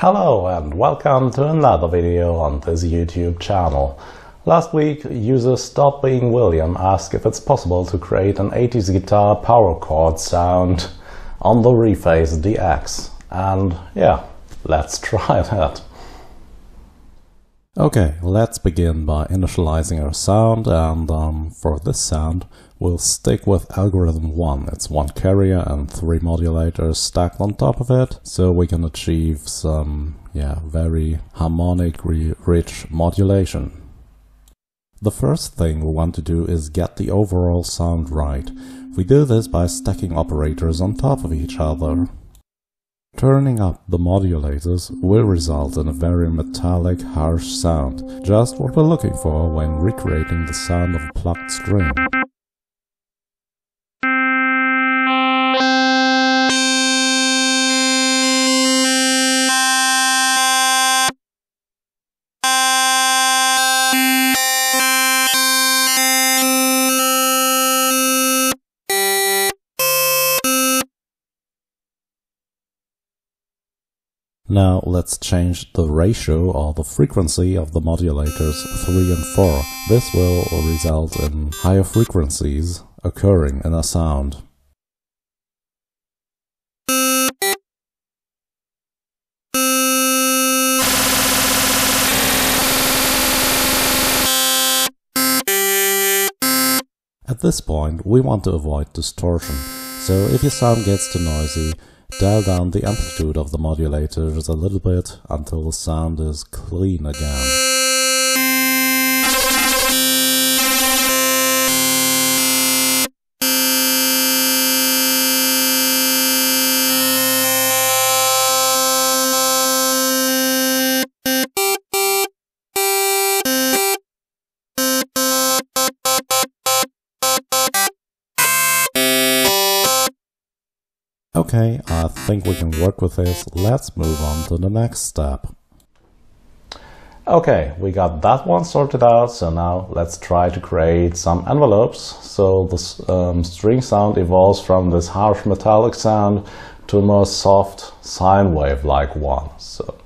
Hello and welcome to another video on this YouTube channel. Last week, user Stop Being William asked if it's possible to create an 80s guitar power chord sound on the Reface DX. And yeah, let's try that. Okay, let's begin by initializing our sound and um, for this sound we'll stick with algorithm 1. It's one carrier and three modulators stacked on top of it so we can achieve some yeah, very harmonic rich modulation. The first thing we want to do is get the overall sound right. We do this by stacking operators on top of each other. Turning up the modulators will result in a very metallic, harsh sound, just what we're looking for when recreating the sound of a plucked string. Now let's change the ratio or the frequency of the modulators 3 and 4. This will result in higher frequencies occurring in a sound. At this point, we want to avoid distortion, so if your sound gets too noisy, Dial down the amplitude of the modulators a little bit until the sound is clean again. Okay, I think we can work with this. Let's move on to the next step. Okay, we got that one sorted out, so now let's try to create some envelopes. So the um, string sound evolves from this harsh metallic sound to a more soft sine wave-like one. So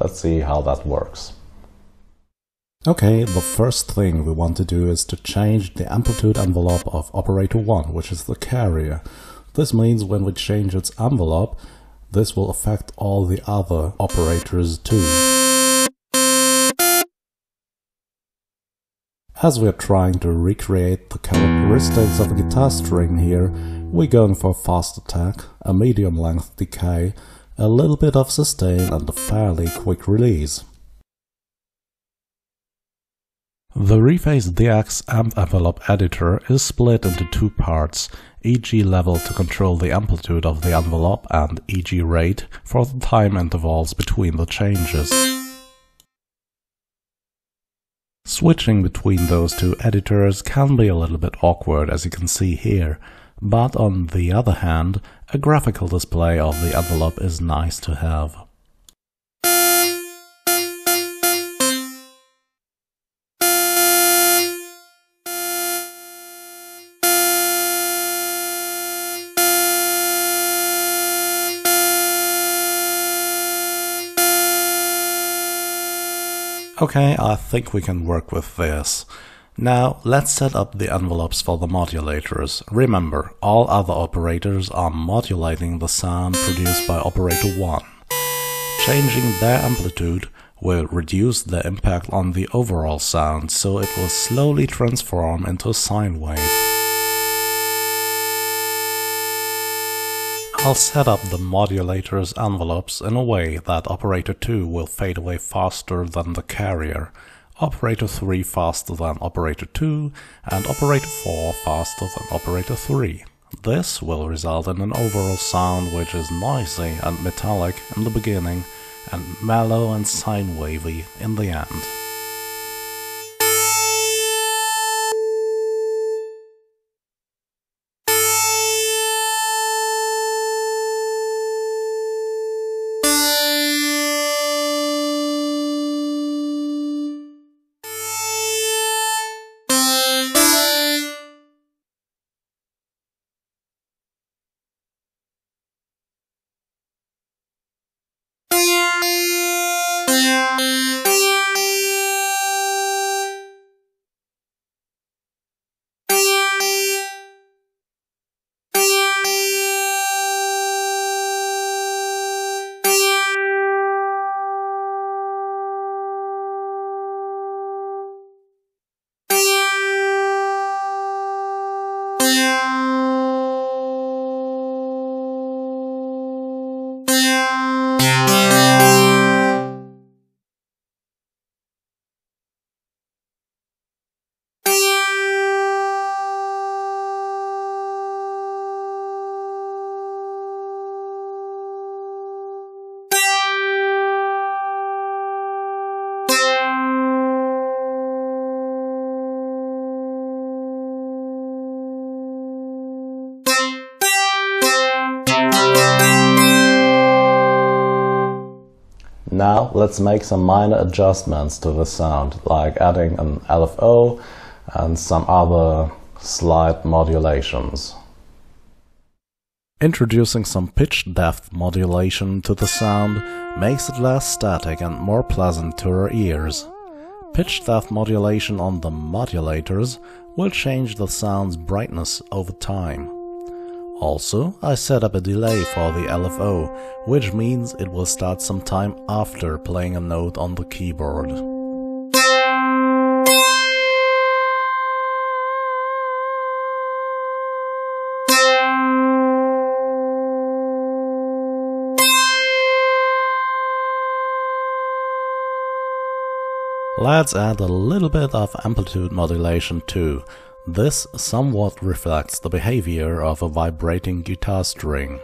let's see how that works. Okay, the first thing we want to do is to change the amplitude envelope of operator 1, which is the carrier. This means when we change its envelope, this will affect all the other operators too. As we're trying to recreate the characteristics of a guitar string here, we're going for a fast attack, a medium length decay, a little bit of sustain and a fairly quick release. The Reface DX amp envelope editor is split into two parts, EG level to control the amplitude of the envelope and EG rate for the time intervals between the changes. Switching between those two editors can be a little bit awkward as you can see here, but on the other hand, a graphical display of the envelope is nice to have. Okay, I think we can work with this. Now, let's set up the envelopes for the modulators. Remember, all other operators are modulating the sound produced by operator 1. Changing their amplitude will reduce the impact on the overall sound, so it will slowly transform into a sine wave. I'll set up the modulator's envelopes in a way that operator 2 will fade away faster than the carrier, operator 3 faster than operator 2, and operator 4 faster than operator 3. This will result in an overall sound which is noisy and metallic in the beginning and mellow and sine wavy in the end. Now let's make some minor adjustments to the sound, like adding an LFO and some other slight modulations. Introducing some pitch depth modulation to the sound makes it less static and more pleasant to our ears. Pitch depth modulation on the modulators will change the sound's brightness over time. Also, I set up a delay for the LFO, which means it will start some time after playing a note on the keyboard. Let's add a little bit of amplitude modulation too. This somewhat reflects the behavior of a vibrating guitar string.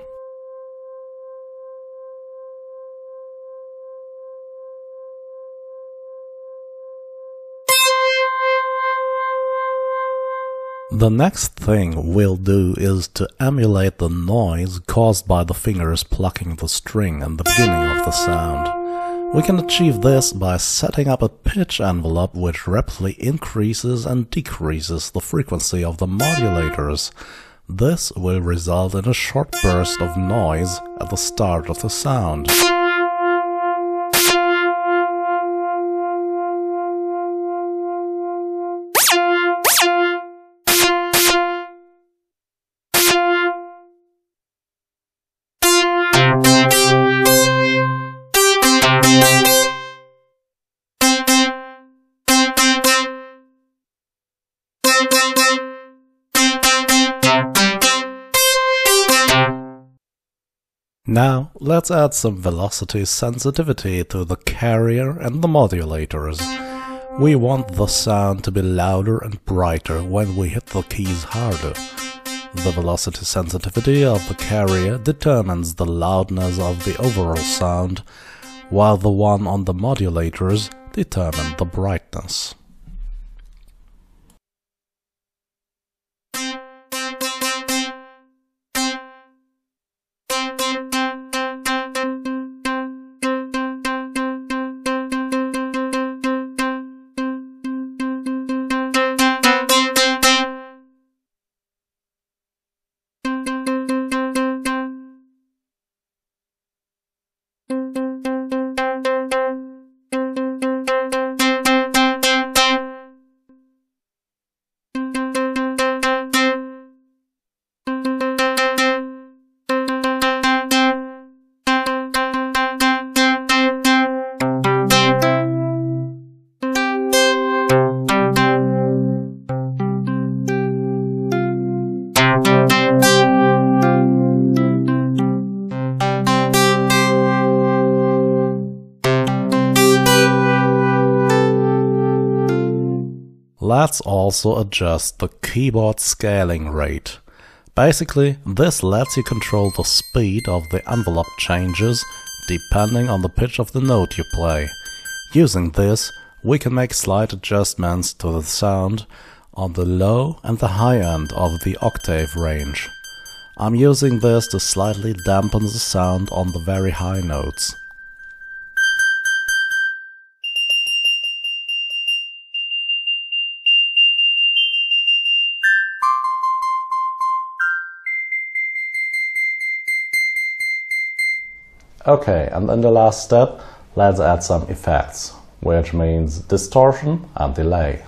The next thing we'll do is to emulate the noise caused by the fingers plucking the string in the beginning of the sound. We can achieve this by setting up a pitch envelope which rapidly increases and decreases the frequency of the modulators. This will result in a short burst of noise at the start of the sound. Now, let's add some velocity sensitivity to the carrier and the modulators. We want the sound to be louder and brighter when we hit the keys harder. The velocity sensitivity of the carrier determines the loudness of the overall sound, while the one on the modulators determine the brightness. Let's also adjust the keyboard scaling rate. Basically, this lets you control the speed of the envelope changes depending on the pitch of the note you play. Using this, we can make slight adjustments to the sound on the low and the high end of the octave range. I'm using this to slightly dampen the sound on the very high notes. Okay, and in the last step, let's add some effects, which means distortion and delay.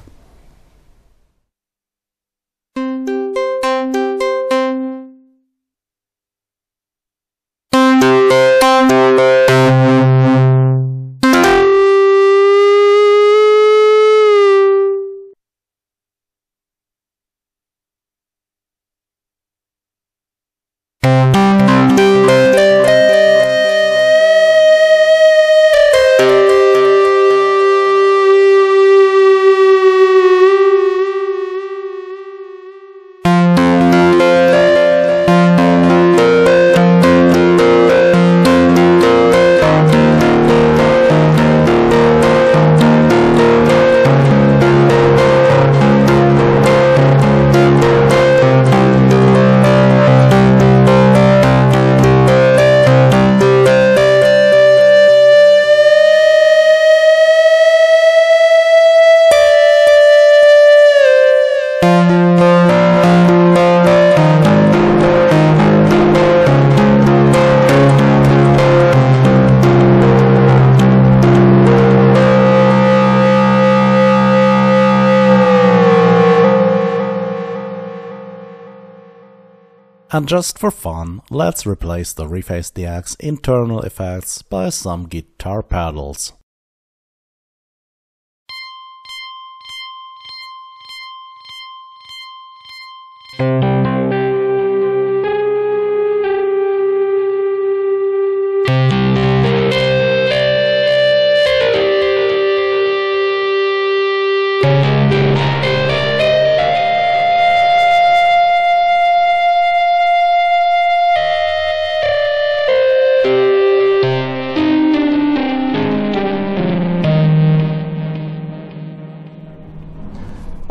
And just for fun, let's replace the Reface DX internal effects by some guitar pedals.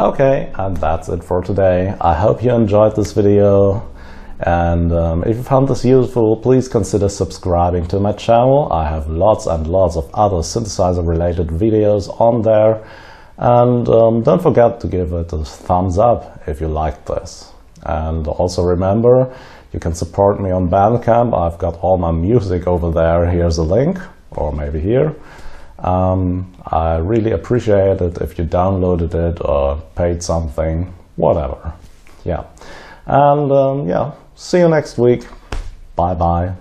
Okay, and that's it for today. I hope you enjoyed this video. And um, if you found this useful, please consider subscribing to my channel. I have lots and lots of other synthesizer related videos on there. And um, don't forget to give it a thumbs up if you liked this. And also remember, you can support me on Bandcamp. I've got all my music over there. Here's a link, or maybe here. Um, I really appreciate it if you downloaded it or paid something, whatever. Yeah. And um, yeah, see you next week. Bye bye.